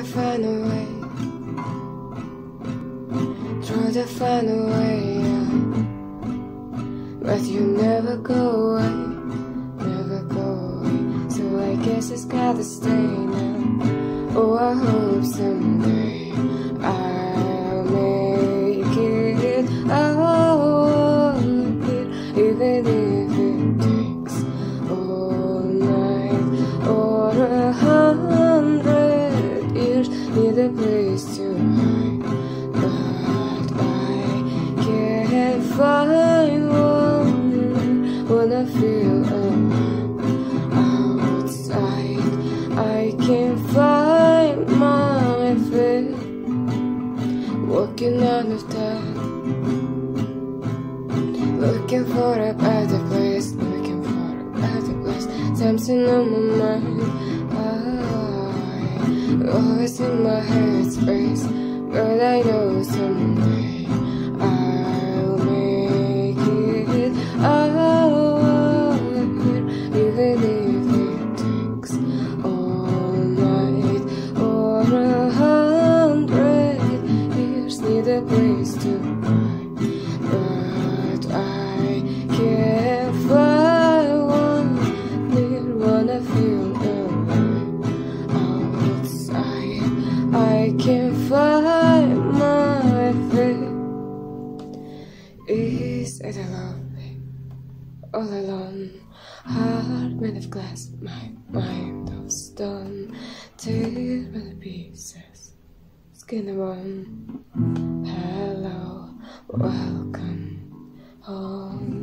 to find a way. Try to find a way, yeah. But you never go away, never go away. So I guess it's gotta stay now. Oh, I hope someday I'll make it out of it, even if it years. Need place to hide, but I can't find one when I feel alive outside. I can't find my feet. Walking out of time, looking for a better place, looking for a better place. Something on my mind. I always in my head space, but I know someday I'll make it out of here, even if it takes all night or a hundred years. Need a place to all alone. Heart made of glass, my mind of stone. Tear many pieces, skin and bone. Hello, welcome home.